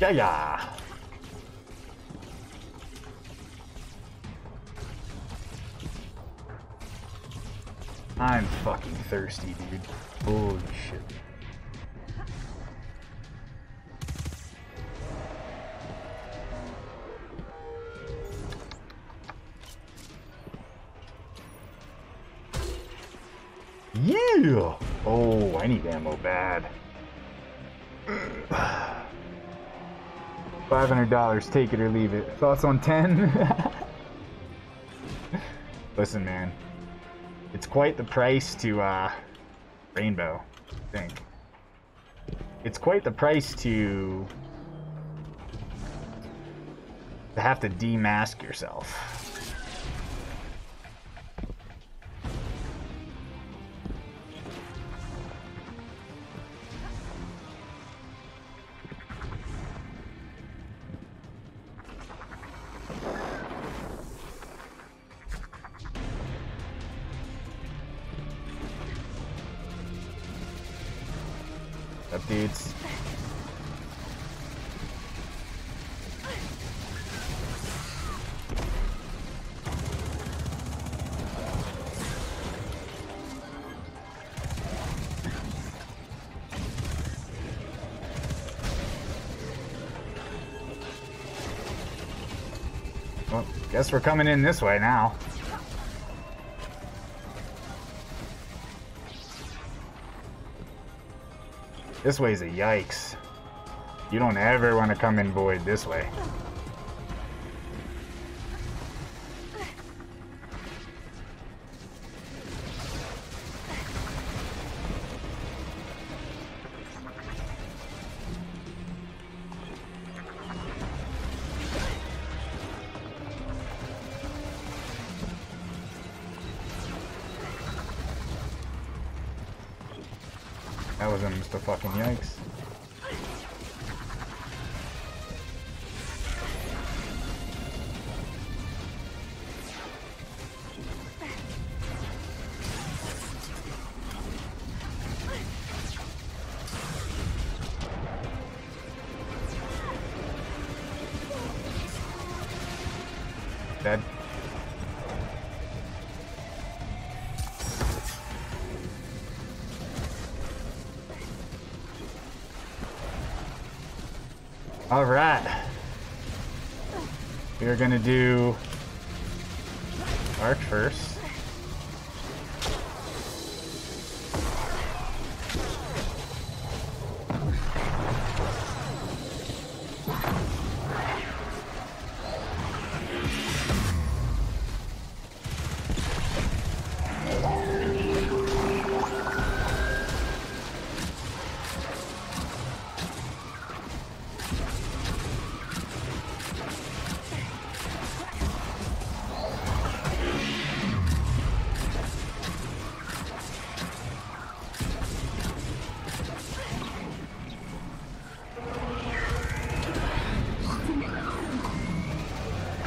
Yeah, yeah. I'm fucking thirsty, dude. Holy shit. $500, take it or leave it. Thoughts on 10? Listen, man. It's quite the price to, uh, Rainbow, I think. It's quite the price to, to have to demask yourself. Guess we're coming in this way now. This way's a yikes. You don't ever want to come in void this way. Almost a fucking yikes. Are gonna do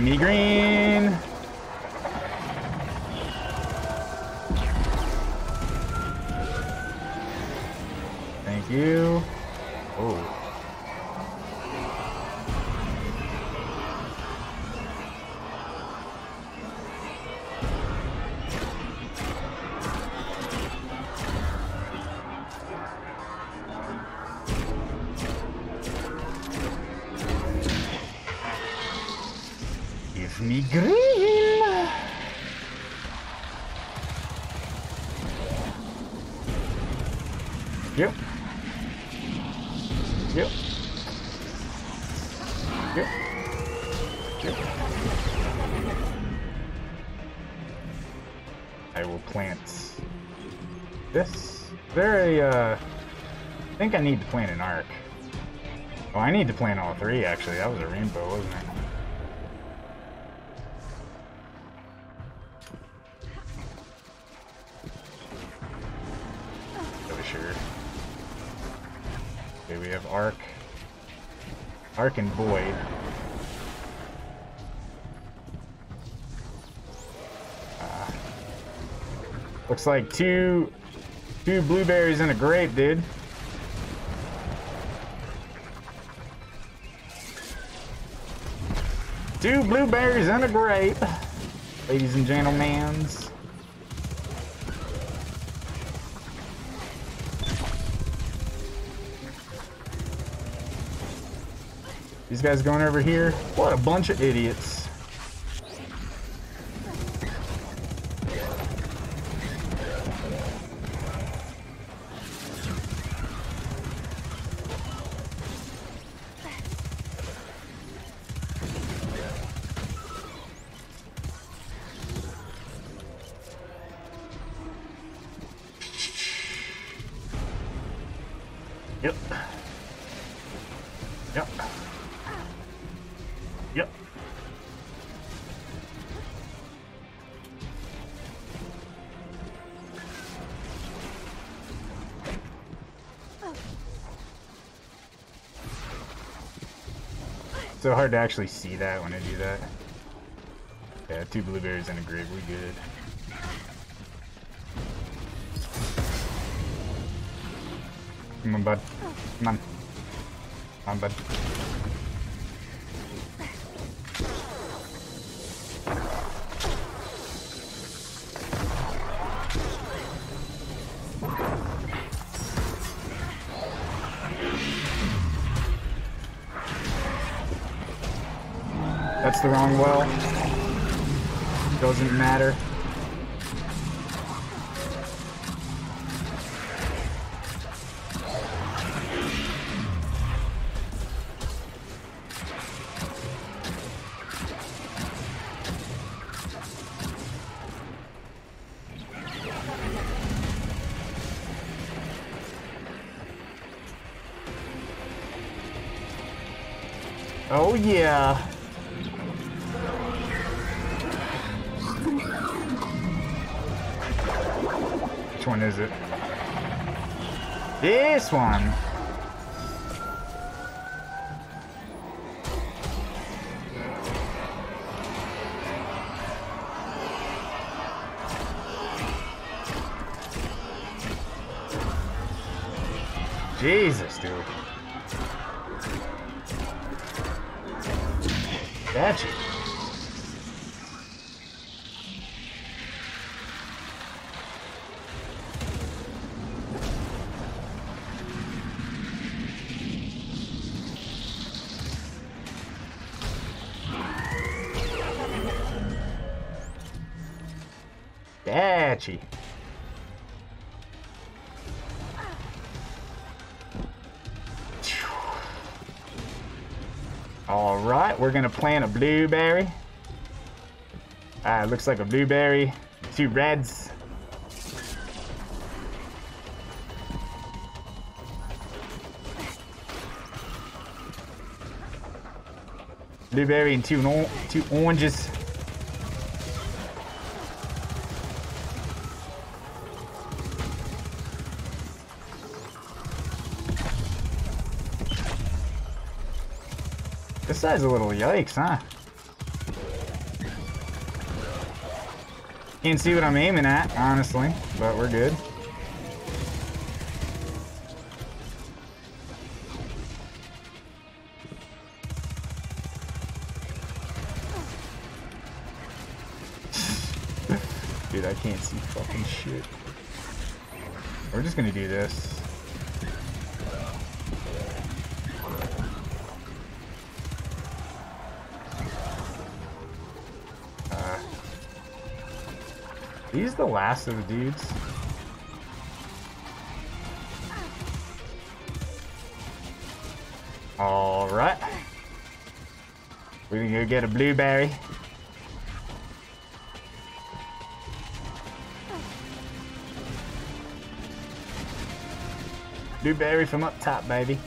Me green. I need to plant an arc. Oh, I need to plant all three, actually. That was a rainbow, wasn't it? Okay, we have Arc. Arc and Void. Uh, looks like two Two blueberries and a grape, dude. Two blueberries and a grape. Ladies and gentlemen. These guys going over here? What a bunch of idiots. So hard to actually see that when I do that. Yeah, two blueberries and a grape, we good. Come on, bud. Come on. Come on, bud. The wrong well. Doesn't matter. Oh yeah. One is it? This one. Jesus, Gotcha. All right, we're gonna plant a blueberry. Ah, looks like a blueberry. Two reds. Blueberry and two two oranges. This side's a little yikes, huh? Can't see what I'm aiming at, honestly, but we're good. Dude, I can't see fucking shit. We're just gonna do this. He's the last of the dudes. Alright. We're gonna go get a blueberry. Blueberry from up top, baby.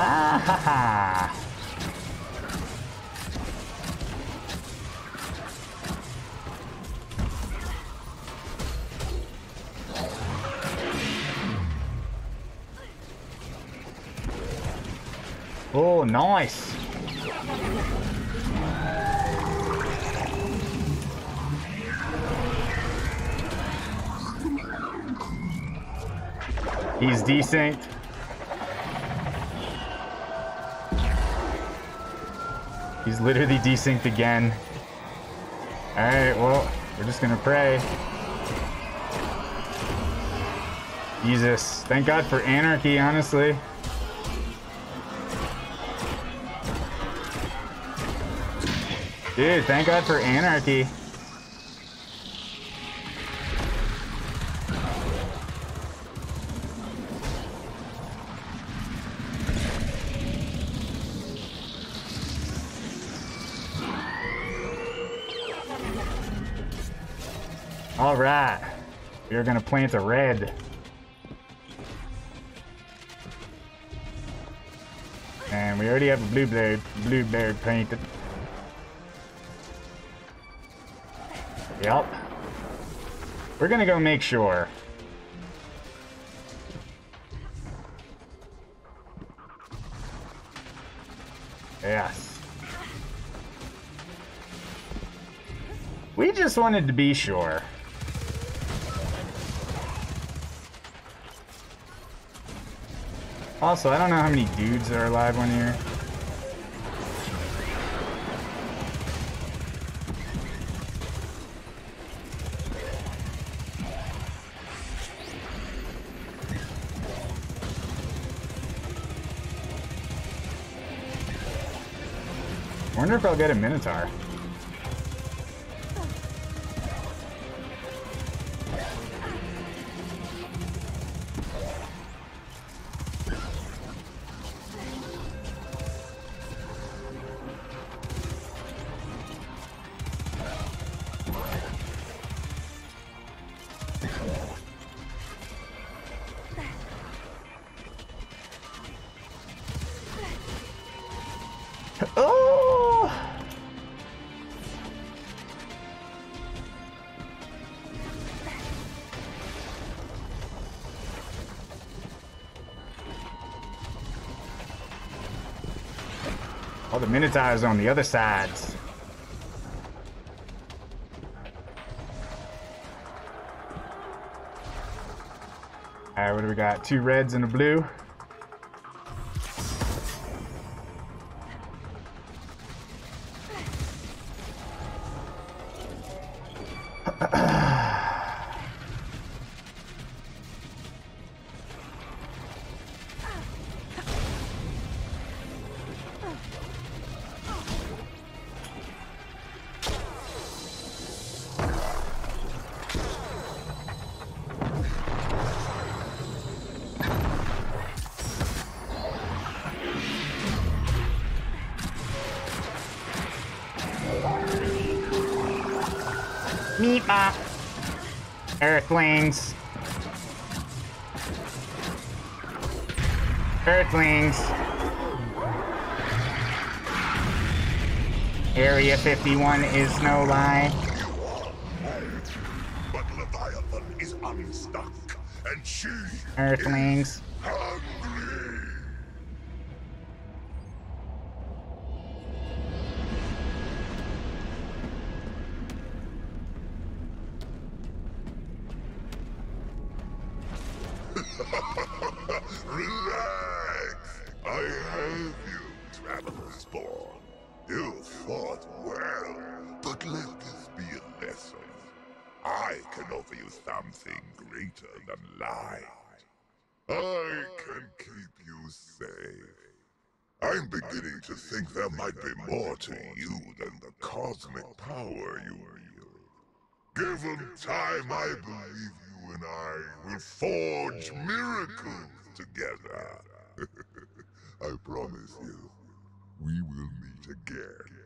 Ha! Oh, nice. He's desynced. Literally desynced again. Alright, well, we're just gonna pray. Jesus. Thank God for anarchy, honestly. Dude, thank God for anarchy. Are gonna plant a red. And we already have a blueberry, blueberry painted. Yep. We're gonna go make sure. Yes. We just wanted to be sure. Also, I don't know how many dudes are alive when here. wonder if I'll get a Minotaur. Minotaurs on the other sides. Alright, what do we got? Two reds and a blue. Meep bop. Earthlings. Earthlings. Area 51 is no lie. But Leviathan is unstuck, and she Earthlings. is hungry. Given time, I believe you and I will forge miracles together. I promise you, we will meet again.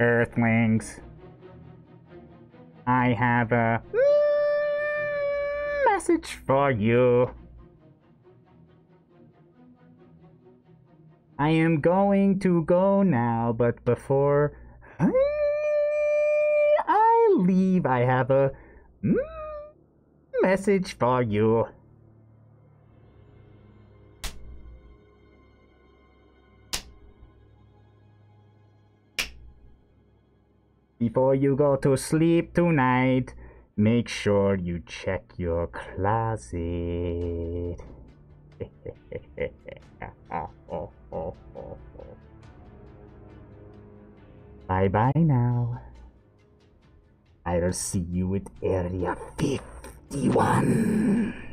Earthlings. I have a mm, message for you. I am going to go now, but before I leave, I have a mm, message for you. Before you go to sleep tonight, make sure you check your closet. bye bye now. I'll see you at Area 51.